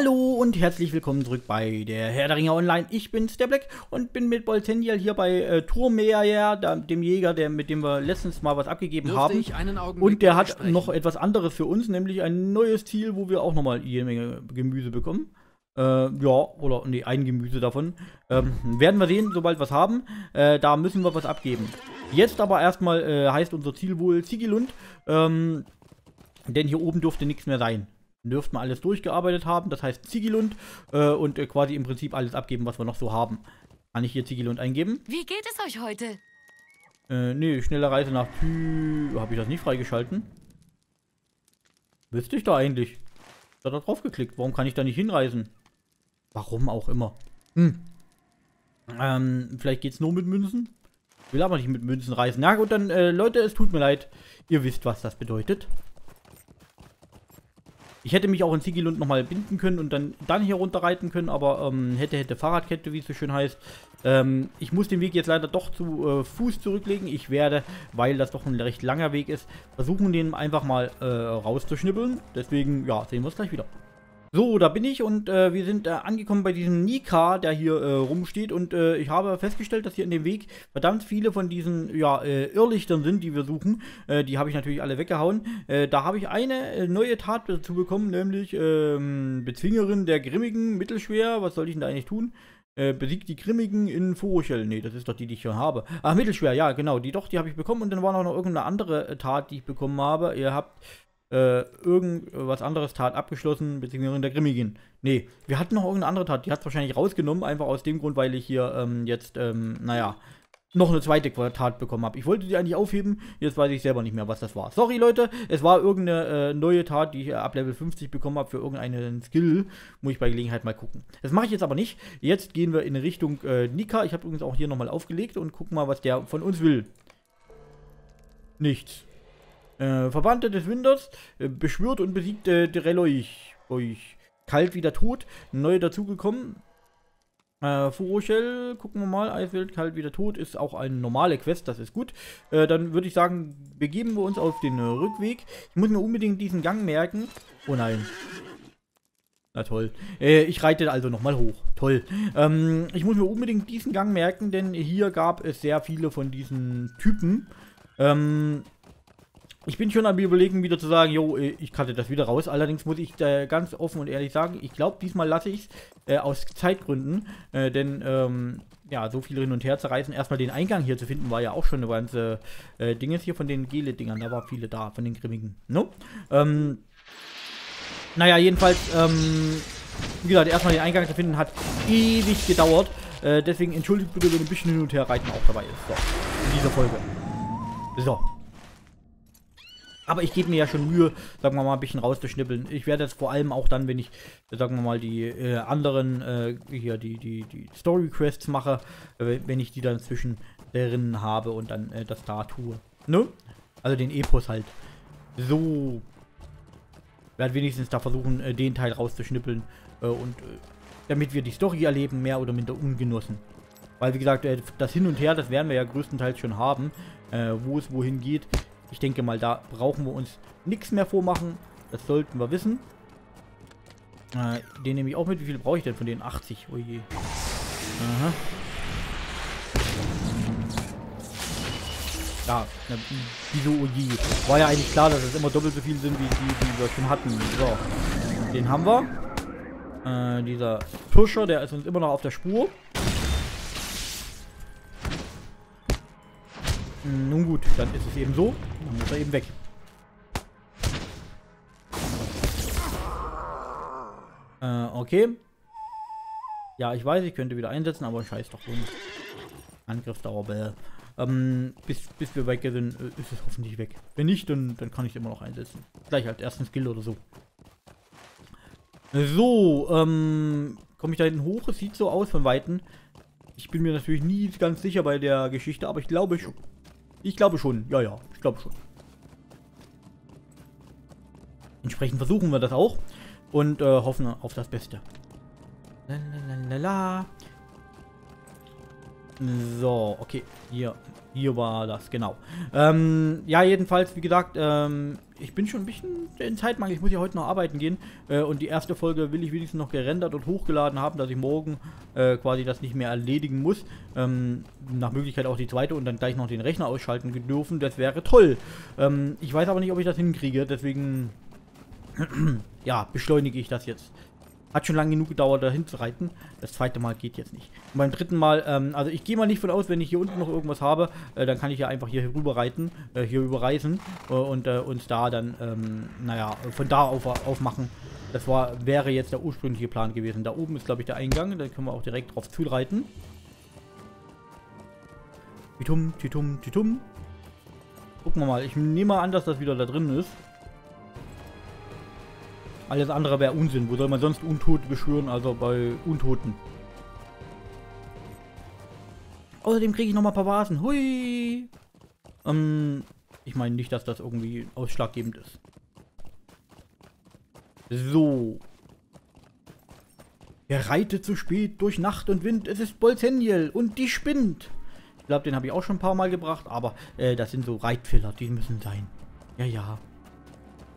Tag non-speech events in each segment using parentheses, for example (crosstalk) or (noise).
Hallo und herzlich willkommen zurück bei der Herr der Ringe Online. Ich bin's, der Black, und bin mit Boltendial hier bei äh, Turmeyer, dem Jäger, der, mit dem wir letztens mal was abgegeben haben. Und der hat sprechen? noch etwas anderes für uns, nämlich ein neues Ziel, wo wir auch nochmal jede Menge Gemüse bekommen. Äh, ja, oder nee, ein Gemüse davon. Ähm, werden wir sehen, sobald wir es haben. Äh, da müssen wir was abgeben. Jetzt aber erstmal äh, heißt unser Ziel wohl Zigilund. Ähm, denn hier oben dürfte nichts mehr sein. Dürften wir alles durchgearbeitet haben, das heißt Zigilund äh, und äh, quasi im Prinzip alles abgeben, was wir noch so haben. Kann ich hier Zigilund eingeben? Wie geht es euch heute? Äh, nee, schnelle Reise nach Pü. Habe ich das nicht freigeschalten? Wüsste ich da eigentlich. Ich hab da drauf geklickt. Warum kann ich da nicht hinreisen? Warum auch immer. Hm. Ähm, vielleicht geht's nur mit Münzen? Will aber nicht mit Münzen reisen. Na gut, dann, äh, Leute, es tut mir leid. Ihr wisst, was das bedeutet. Ich hätte mich auch in Sigilund nochmal binden können und dann, dann hier runterreiten können, aber ähm, hätte, hätte Fahrradkette, wie es so schön heißt. Ähm, ich muss den Weg jetzt leider doch zu äh, Fuß zurücklegen. Ich werde, weil das doch ein recht langer Weg ist, versuchen, den einfach mal äh, rauszuschnippeln. Deswegen, ja, sehen wir es gleich wieder. So, da bin ich und äh, wir sind äh, angekommen bei diesem Nika, der hier äh, rumsteht und äh, ich habe festgestellt, dass hier in dem Weg verdammt viele von diesen ja, äh, Irrlichtern sind, die wir suchen. Äh, die habe ich natürlich alle weggehauen. Da habe ich eine neue Tat dazu bekommen, nämlich ähm, Bezwingerin der Grimmigen, mittelschwer. Was soll ich denn da eigentlich tun? Besiegt die Grimmigen in Furchel. Nee, das ist doch die, die ich schon habe. Ach, mittelschwer, ja, genau. Die doch, die habe ich bekommen. Und dann war noch irgendeine andere Tat, die ich bekommen habe. Ihr habt äh, irgendwas anderes Tat abgeschlossen, beziehungsweise der Grimmigen. Nee, wir hatten noch irgendeine andere Tat, die hat es wahrscheinlich rausgenommen, einfach aus dem Grund, weil ich hier ähm, jetzt, ähm, naja, noch eine zweite Tat bekommen habe. Ich wollte die eigentlich aufheben, jetzt weiß ich selber nicht mehr, was das war. Sorry, Leute, es war irgendeine äh, neue Tat, die ich äh, ab Level 50 bekommen habe für irgendeinen Skill. Muss ich bei Gelegenheit mal gucken. Das mache ich jetzt aber nicht. Jetzt gehen wir in Richtung äh, Nika. Ich habe übrigens auch hier nochmal aufgelegt und gucken mal, was der von uns will. Nichts. Äh, Verbannte des Winters äh, beschwört und besiegt äh, Drelloich. Euch. Kalt wieder tot. Neu dazugekommen. Äh, Furochel, gucken wir mal. Eiswelt, kalt wieder tot. Ist auch eine normale Quest, das ist gut. Äh, dann würde ich sagen, begeben wir uns auf den äh, Rückweg. Ich muss mir unbedingt diesen Gang merken. Oh nein. Na toll. Äh, ich reite also nochmal hoch. Toll. Ähm, ich muss mir unbedingt diesen Gang merken, denn hier gab es sehr viele von diesen Typen. Ähm, ich bin schon am überlegen, wieder zu sagen, jo, äh, ich cutte das wieder raus. Allerdings muss ich äh, ganz offen und ehrlich sagen, ich glaube, diesmal lasse ich es äh, aus Zeitgründen. Äh, denn, ähm, ja, so viel hin und her zu reißen. Erstmal den Eingang hier zu finden, war ja auch schon eine ganze äh, Dinges hier von den Gele-Dingern. Da waren viele da, von den Grimmigen. No? Ähm, naja, jedenfalls, ähm, wie gesagt, erstmal den Eingang zu finden hat ewig gedauert. Äh, deswegen entschuldigt bitte, wenn ein bisschen hin und her reiten auch dabei ist. So, in dieser Folge. So. Aber ich gebe mir ja schon Mühe, sagen wir mal, ein bisschen rauszuschnippeln. Ich werde jetzt vor allem auch dann, wenn ich, sagen wir mal, die äh, anderen, äh, hier, die, die, die Story-Quests mache, äh, wenn ich die dann zwischen drin habe und dann äh, das da tue. Ne? Also den Epos halt. So. Werde wenigstens da versuchen, äh, den Teil rauszuschnippeln. Äh, und damit wir die Story erleben, mehr oder minder ungenossen. Weil, wie gesagt, das Hin und Her, das werden wir ja größtenteils schon haben, wo es wohin geht. Ich denke mal, da brauchen wir uns nichts mehr vormachen. Das sollten wir wissen. Äh, den nehme ich auch mit. Wie viel brauche ich denn von den 80? Oh je. Aha. Ja, na, wieso oh je? War ja eigentlich klar, dass es immer doppelt so viel sind, wie die, die wir schon hatten. So. Den haben wir. Äh, dieser Pusher, der ist uns immer noch auf der Spur. Nun gut, dann ist es eben so. Dann muss er eben weg. Äh, okay. Ja, ich weiß, ich könnte wieder einsetzen, aber scheiß doch rum. Angriffsdauer, bäh. Ähm, bis, bis wir weg sind, äh, ist es hoffentlich weg. Wenn nicht, dann, dann kann ich immer noch einsetzen. Gleich als ersten Skill oder so. So, ähm, komme ich da hinten hoch? Es sieht so aus von Weitem. Ich bin mir natürlich nie ganz sicher bei der Geschichte, aber ich glaube schon. Ich glaube schon. Ja, ja, ich glaube schon. Entsprechend versuchen wir das auch und äh, hoffen auf das Beste. Lalalala. So, okay. Hier, hier war das, genau. Ähm, ja, jedenfalls, wie gesagt, ähm, ich bin schon ein bisschen in Zeitmangel. Ich muss ja heute noch arbeiten gehen. Äh, und die erste Folge will ich wenigstens noch gerendert und hochgeladen haben, dass ich morgen äh, quasi das nicht mehr erledigen muss. Ähm, nach Möglichkeit auch die zweite und dann gleich noch den Rechner ausschalten dürfen. Das wäre toll. Ähm, ich weiß aber nicht, ob ich das hinkriege. Deswegen, (clears throat) ja, beschleunige ich das jetzt. Hat schon lange genug gedauert, dahin zu reiten. Das zweite Mal geht jetzt nicht. Und beim dritten Mal, ähm, also ich gehe mal nicht von aus, wenn ich hier unten noch irgendwas habe, äh, dann kann ich ja einfach hier rüber reiten, äh, hier überreisen äh, und äh, uns da dann, ähm, naja, von da auf aufmachen. Das war, wäre jetzt der ursprüngliche Plan gewesen. Da oben ist, glaube ich, der Eingang. Da können wir auch direkt drauf zureiten. Titum, titum, titum. Gucken wir mal. Ich nehme mal an, dass das wieder da drin ist. Alles andere wäre Unsinn. Wo soll man sonst Untote beschwören, also bei Untoten? Außerdem kriege ich nochmal ein paar Vasen. Hui! Ähm, ich meine nicht, dass das irgendwie ausschlaggebend ist. So. Er reitet zu spät durch Nacht und Wind. Es ist Bolzenjel und die spinnt. Ich glaube, den habe ich auch schon ein paar Mal gebracht, aber äh, das sind so Reitfiller, die müssen sein. Ja, ja.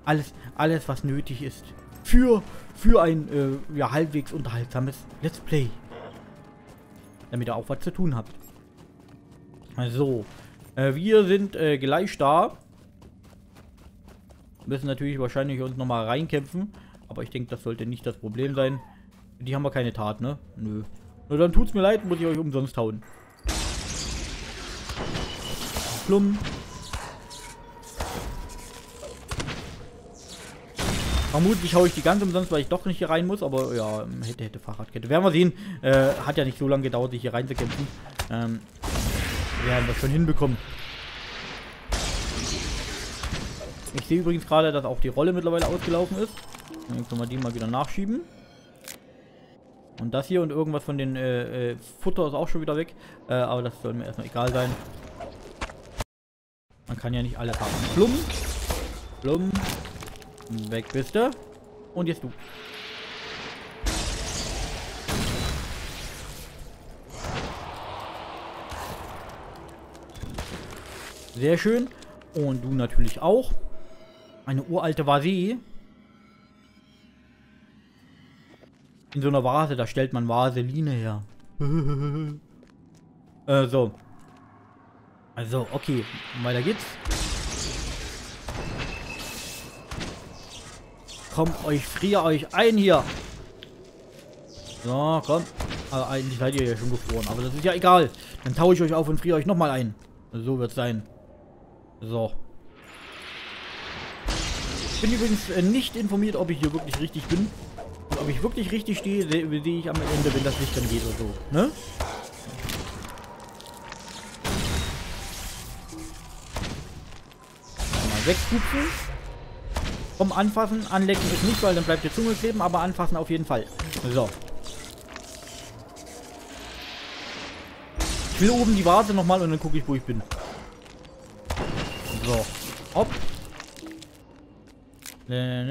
Alles, alles, was nötig ist für, für ein äh, ja, halbwegs unterhaltsames Let's Play. Damit ihr auch was zu tun habt. Also, äh, wir sind äh, gleich da. Müssen natürlich wahrscheinlich uns nochmal reinkämpfen. Aber ich denke, das sollte nicht das Problem sein. Die haben wir keine Tat, ne? Nö. Nur dann tut's mir leid, muss ich euch umsonst hauen. Plum. Vermutlich haue ich die ganz umsonst, weil ich doch nicht hier rein muss. Aber ja, hätte, hätte Fahrradkette. Werden wir sehen. Äh, hat ja nicht so lange gedauert, sich hier reinzukämpfen. Ähm, wir werden das schon hinbekommen. Ich sehe übrigens gerade, dass auch die Rolle mittlerweile ausgelaufen ist. Dann können wir die mal wieder nachschieben. Und das hier und irgendwas von den äh, äh, Futter ist auch schon wieder weg. Äh, aber das soll mir erstmal egal sein. Man kann ja nicht alles haben. Plum. Plum. Weg bist du. Und jetzt du. Sehr schön. Und du natürlich auch. Eine uralte Vase. In so einer Vase, da stellt man Vaseline her. (laughs) äh, so. Also, okay. Weiter geht's. Komm, euch friere euch ein hier. So, komm. Also eigentlich seid ihr ja schon gefroren, aber das ist ja egal. Dann taue ich euch auf und friere euch nochmal ein. So wird es sein. So. Ich bin übrigens äh, nicht informiert, ob ich hier wirklich richtig bin. Und ob ich wirklich richtig stehe, sehe seh ich am Ende, wenn das Licht dann geht oder so. Ne? Mal wegpupsen. Vom Anfassen, anlecken ist nicht, weil dann bleibt die Zunge kleben, aber anfassen auf jeden Fall. So. Ich will oben die Vase nochmal und dann gucke ich, wo ich bin. So. Hopp. Der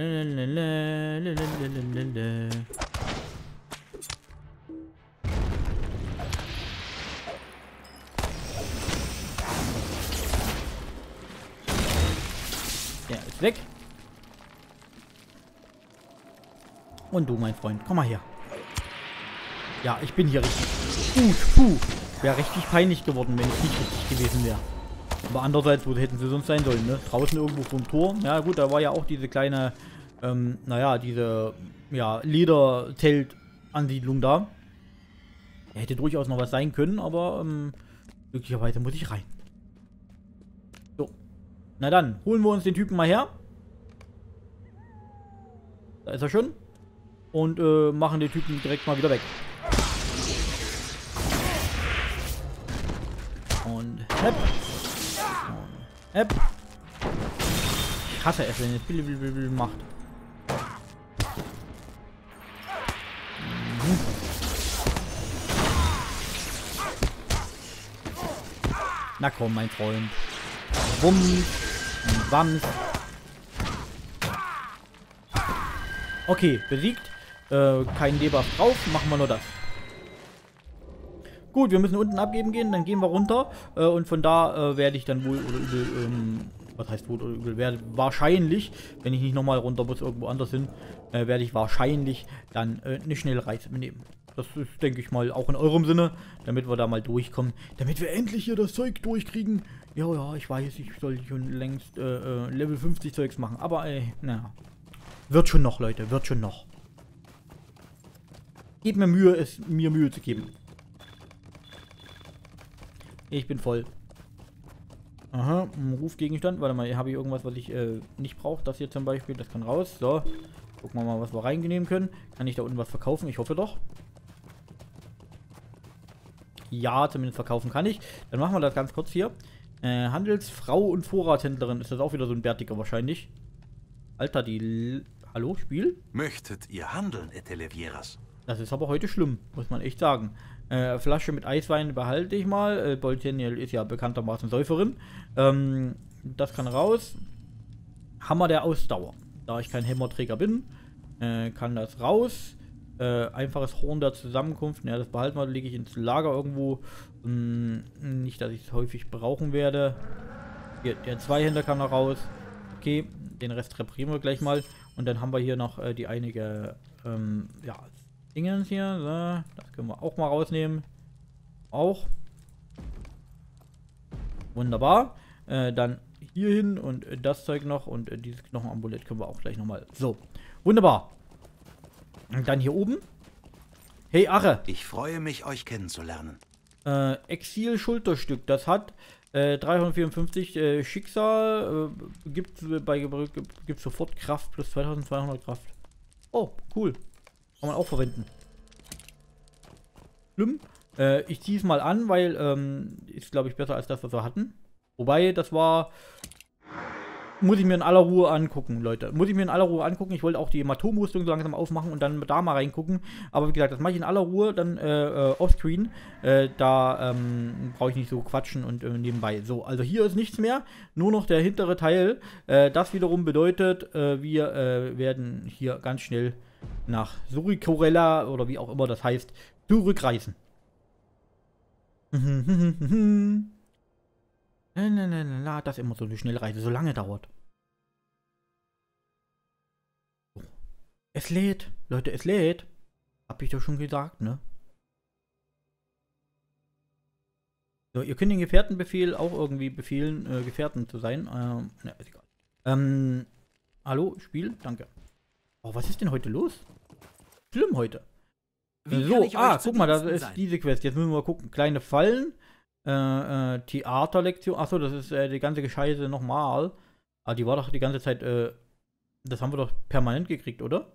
ist weg. Und du, mein Freund, komm mal her. Ja, ich bin hier richtig gut. Puh. Wäre richtig peinlich geworden, wenn ich nicht richtig gewesen wäre. Aber andererseits, wo hätten sie sonst sein sollen, ne? Draußen irgendwo vom Tor. Ja gut, da war ja auch diese kleine, ähm, naja, diese, ja, Lederzelt-Ansiedlung da. Hätte durchaus noch was sein können, aber, ähm, glücklicherweise muss ich rein. So. Na dann, holen wir uns den Typen mal her. Da ist er schon und äh, machen den Typen direkt mal wieder weg. Und hepp. Und hepp. Ich hasse es, wenn es Billy macht. Mhm. Na komm, mein Freund. Wumms und Wams. Okay, besiegt. Äh, kein Debuff drauf, machen wir nur das. Gut, wir müssen unten abgeben gehen, dann gehen wir runter. Äh, und von da äh, werde ich dann wohl oder übel, ähm, was heißt wohl oder übel, werde wahrscheinlich, wenn ich nicht nochmal runter muss, irgendwo anders hin, äh, werde ich wahrscheinlich dann äh, eine schnelle Reise mitnehmen. Das ist, denke ich mal, auch in eurem Sinne, damit wir da mal durchkommen. Damit wir endlich hier das Zeug durchkriegen. Ja, ja, ich weiß, ich soll schon längst äh, äh, Level 50 Zeugs machen. Aber, ey, naja. Wird schon noch, Leute, wird schon noch. Gebt mir Mühe, es mir Mühe zu geben. Ich bin voll. Aha, Rufgegenstand. Warte mal, hier habe ich irgendwas, was ich äh, nicht brauche. Das hier zum Beispiel, das kann raus. So, gucken wir mal, was wir reinnehmen können. Kann ich da unten was verkaufen? Ich hoffe doch. Ja, zumindest verkaufen kann ich. Dann machen wir das ganz kurz hier. Äh, Handelsfrau und Vorrathändlerin. Ist das auch wieder so ein Bärtiger wahrscheinlich? Alter, die... L Hallo, Spiel? Möchtet ihr handeln, Etelevieras? Das ist aber heute schlimm, muss man echt sagen. Äh, Flasche mit Eiswein behalte ich mal. Äh, Bolteniel ist ja bekanntermaßen Säuferin. Ähm, das kann raus. Hammer der Ausdauer. Da ich kein Hämmerträger bin, äh, kann das raus. Äh, einfaches Horn der Zusammenkunft. Ja, das behalten wir, lege ich ins Lager irgendwo. Hm, nicht, dass ich es häufig brauchen werde. Hier, der Zweihänder kann noch raus. Okay, den Rest reparieren wir gleich mal. Und dann haben wir hier noch äh, die einige, ähm, ja, Dingens hier. So, das können wir auch mal rausnehmen. Auch. Wunderbar. Äh, dann hier hin und äh, das Zeug noch und äh, dieses Knochenamulett können wir auch gleich nochmal. So, wunderbar. Und dann hier oben. Hey, Ache. Ich freue mich, euch kennenzulernen. Äh, Exil-Schulterstück. Das hat äh, 354 äh, Schicksal. Äh, gibt, bei, gibt sofort Kraft plus 2200 Kraft. Oh, cool. Kann man auch verwenden. Schlimm. Äh, ich ziehe es mal an, weil ähm, ist, glaube ich, besser als das, was wir hatten. Wobei, das war muss ich mir in aller Ruhe angucken, Leute. Muss ich mir in aller Ruhe angucken. Ich wollte auch die Hämatomrüstung so langsam aufmachen und dann da mal reingucken. Aber wie gesagt, das mache ich in aller Ruhe dann äh, äh, offscreen. Äh, da ähm, brauche ich nicht so quatschen und äh, nebenbei. So, also hier ist nichts mehr. Nur noch der hintere Teil. Äh, das wiederum bedeutet, äh, wir werden hier ganz schnell nach Suricorella oder wie auch immer das heißt, zurückreisen. Na, das immer so eine Schnellreise so lange dauert. Es lädt. Leute, es lädt. Hab ich doch schon gesagt, ne? So, ihr könnt den Gefährtenbefehl auch irgendwie befehlen, äh, Gefährten zu sein. Ähm, ne, ist egal. Ähm, hallo, Spiel, danke. Oh, was ist denn heute los? Schlimm heute. Wie so, ah, guck mal, das ist sein? diese Quest. Jetzt müssen wir mal gucken. Kleine Fallen. Äh, äh, Theaterlektion. Achso, das ist äh, die ganze Gescheiße nochmal. Ah, die war doch die ganze Zeit, äh, das haben wir doch permanent gekriegt, oder?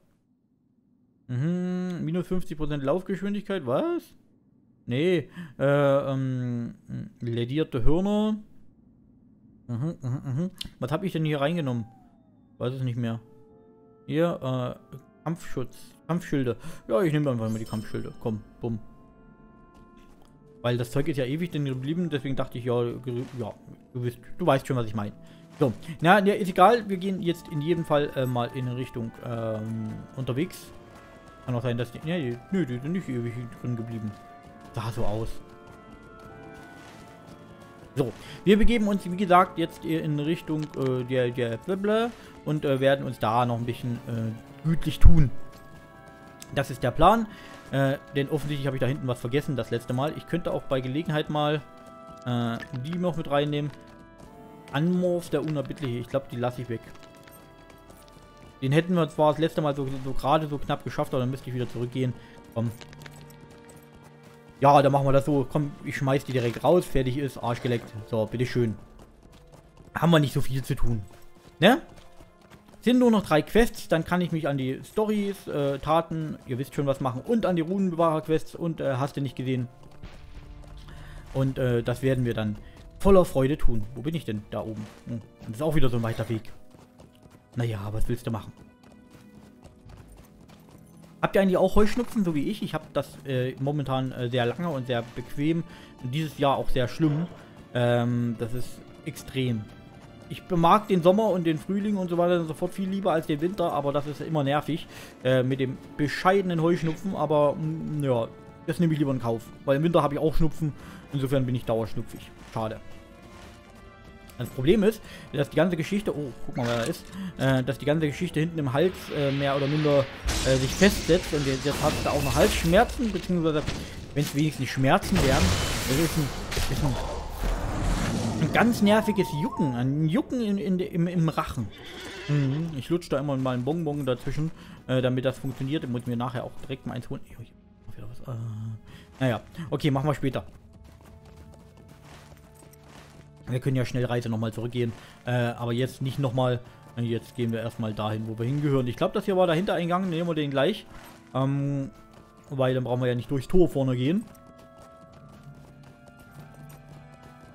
Mhm, minus 50% Laufgeschwindigkeit, was? Nee, äh, ähm, ledierte Hörner. Mhm, mhm, mhm. Was habe ich denn hier reingenommen? Weiß es nicht mehr. Hier, äh, Kampfschutz. Kampfschilde. Ja, ich nehme einfach mal die Kampfschilde. Komm, bumm. Weil das Zeug ist ja ewig denn geblieben, deswegen dachte ich, ja, ja du, wisst, du weißt schon, was ich meine. So, na, ja, ist egal, wir gehen jetzt in jedem Fall äh, mal in Richtung ähm, unterwegs. Kann auch sein, dass die, ja, nö, die sind nicht ewig drin geblieben. Sah so aus. So, wir begeben uns, wie gesagt, jetzt in Richtung äh, der, der Blabla und äh, werden uns da noch ein bisschen äh, gütlich tun. Das ist der Plan. Äh, denn offensichtlich habe ich da hinten was vergessen, das letzte Mal. Ich könnte auch bei Gelegenheit mal äh, die noch mit reinnehmen. Anmorph, der Unerbittliche. Ich glaube, die lasse ich weg. Den hätten wir zwar das letzte Mal so, so gerade so knapp geschafft, aber dann müsste ich wieder zurückgehen. Komm. Ja, dann machen wir das so. Komm, ich schmeiß die direkt raus. Fertig ist. Arsch geleckt. So, bitteschön. Haben wir nicht so viel zu tun. Ne? Sind nur noch drei Quests, dann kann ich mich an die Stories, äh, Taten, ihr wisst schon was machen, und an die Runenbewahrer-Quests und äh, hast du nicht gesehen. Und äh, das werden wir dann voller Freude tun. Wo bin ich denn? Da oben. Hm. Das ist auch wieder so ein weiter Weg. Naja, was willst du machen? Habt ihr eigentlich auch Heuschnupfen, so wie ich? Ich habe das äh, momentan äh, sehr lange und sehr bequem. Und dieses Jahr auch sehr schlimm. Ähm, das ist extrem ich mag den Sommer und den Frühling und so weiter sofort viel lieber als den Winter, aber das ist immer nervig äh, mit dem bescheidenen Heuschnupfen. Aber mh, mm, ja, Das nehme ich lieber in Kauf. Weil im Winter habe ich auch Schnupfen. Insofern bin ich dauerschnupfig. Schade. Das Problem ist, dass die ganze Geschichte, oh, guck mal, wer da ist, äh, dass die ganze Geschichte hinten im Hals äh, mehr oder minder äh, sich festsetzt und jetzt, jetzt hat da auch noch Halsschmerzen, beziehungsweise, wenn es wenigstens Schmerzen wären, das ist ein, ist ein, ein ganz nerviges Jucken, ein Jucken in, in, im, im Rachen. Mhm. Ich lutsche da immer mal einen Bonbon dazwischen, äh, damit das funktioniert. Ich muss mir nachher auch direkt mal eins holen. Ich was. Äh, naja, okay, machen wir später. Wir können ja schnell Reise nochmal zurückgehen. Äh, aber jetzt nicht nochmal. Jetzt gehen wir erstmal dahin, wo wir hingehören. Ich glaube, das hier war der Hintereingang. Nehmen wir den gleich. Ähm, weil dann brauchen wir ja nicht durchs Tor vorne gehen.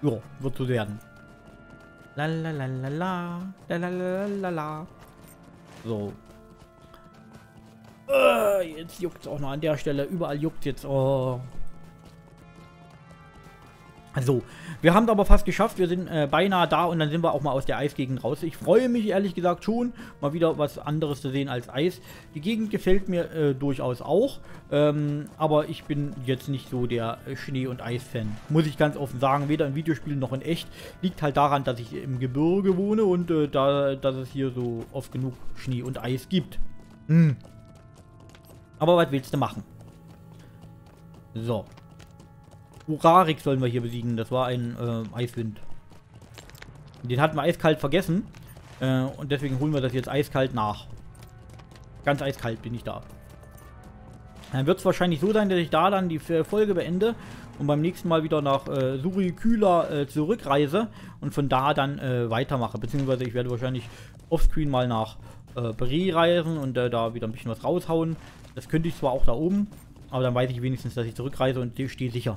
Ja, wird so werden. Lalalala. Lalalala. So. Äh, jetzt juckt es auch noch an der Stelle. Überall juckt jetzt. Oh. So, wir haben es aber fast geschafft. Wir sind äh, beinahe da und dann sind wir auch mal aus der Eisgegend raus. Ich freue mich ehrlich gesagt schon, mal wieder was anderes zu sehen als Eis. Die Gegend gefällt mir äh, durchaus auch, ähm, aber ich bin jetzt nicht so der Schnee- und Eis-Fan. Muss ich ganz offen sagen, weder in Videospielen noch in echt. Liegt halt daran, dass ich im Gebirge wohne und äh, da, dass es hier so oft genug Schnee und Eis gibt. Hm. Aber was willst du machen? So, Urarik sollen wir hier besiegen. Das war ein äh, Eiswind. Den hatten wir eiskalt vergessen. Äh, und deswegen holen wir das jetzt eiskalt nach. Ganz eiskalt bin ich da. Dann wird es wahrscheinlich so sein, dass ich da dann die Folge beende und beim nächsten Mal wieder nach äh, Suriküla äh, zurückreise und von da dann äh, weitermache. Beziehungsweise ich werde wahrscheinlich offscreen mal nach äh, Brie reisen und äh, da wieder ein bisschen was raushauen. Das könnte ich zwar auch da oben, aber dann weiß ich wenigstens, dass ich zurückreise und stehe sicher.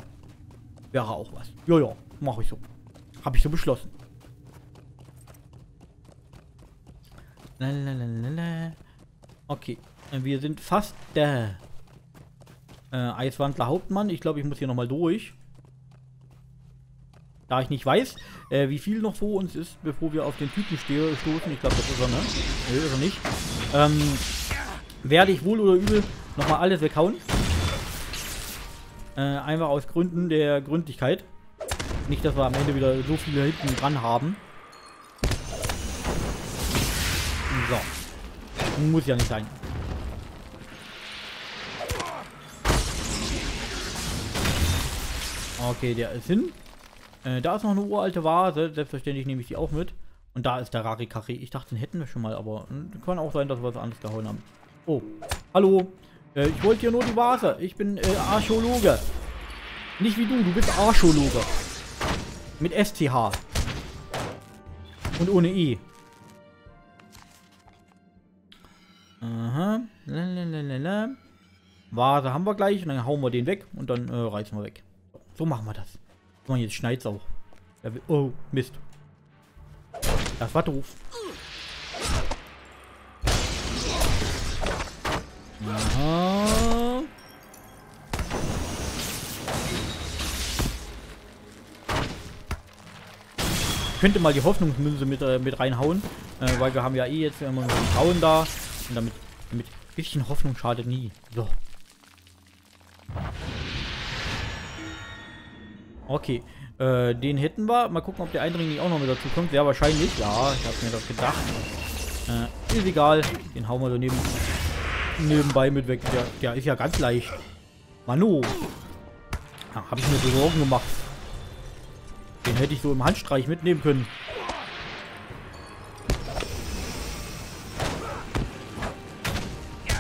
Wäre auch was. Ja, ja, mache ich so. Habe ich so beschlossen. Lalalala. Okay, wir sind fast der äh, Eiswandler Hauptmann. Ich glaube, ich muss hier nochmal durch. Da ich nicht weiß, äh, wie viel noch vor uns ist, bevor wir auf den Typen stoßen. Ich glaube, das ist er, ne? Ne, ist er nicht. Ähm, werde ich wohl oder übel nochmal alles weghauen. Äh, einfach aus Gründen der Gründlichkeit. Nicht, dass wir am Ende wieder so viele hinten dran haben. So. Muss ja nicht sein. Okay, der ist hin. Äh, da ist noch eine uralte Vase. Selbstverständlich nehme ich die auch mit. Und da ist der Rarikari. Ich dachte, den hätten wir schon mal, aber äh, kann auch sein, dass wir was anderes gehauen haben. Oh, hallo. Äh, ich wollte hier nur die Vase. Ich bin äh, Archäologe. Nicht wie du, du bist Archäologe. Mit STH. Und ohne E. Aha. Lalalala. Vase haben wir gleich und dann hauen wir den weg und dann äh, reißen wir weg. So machen wir das. So, jetzt schneit's auch. Oh, Mist. Das war doof. Könnte mal die Hoffnungsmünze mit, äh, mit reinhauen, äh, weil wir haben ja eh jetzt immer noch einen Frauen da. Und damit, damit ein bisschen Hoffnung schadet nie. So. Okay, äh, den hätten wir. Mal gucken, ob der Eindringling auch noch mit dazu kommt. Wäre wahrscheinlich. Ja, ich habe mir das gedacht. Äh, ist egal. Den hauen wir daneben nebenbei mit weg. Der, der ist ja ganz leicht. Manu. Ja, habe ich mir so Sorgen gemacht. Den hätte ich so im Handstreich mitnehmen können.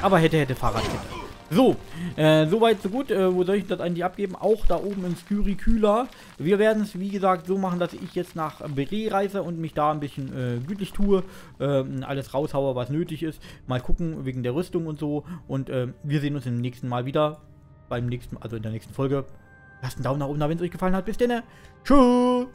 Aber hätte, hätte Fahrradkette. So, äh, soweit, so gut. Äh, wo soll ich das eigentlich abgeben? Auch da oben in Skyriküla. Wir werden es, wie gesagt, so machen, dass ich jetzt nach Beret reise und mich da ein bisschen äh, gütlich tue. Äh, alles raushaue, was nötig ist. Mal gucken, wegen der Rüstung und so. Und äh, wir sehen uns im nächsten Mal wieder. Beim nächsten, also in der nächsten Folge. Lasst einen Daumen nach oben da, wenn es euch gefallen hat. Bis dann. Tschüss.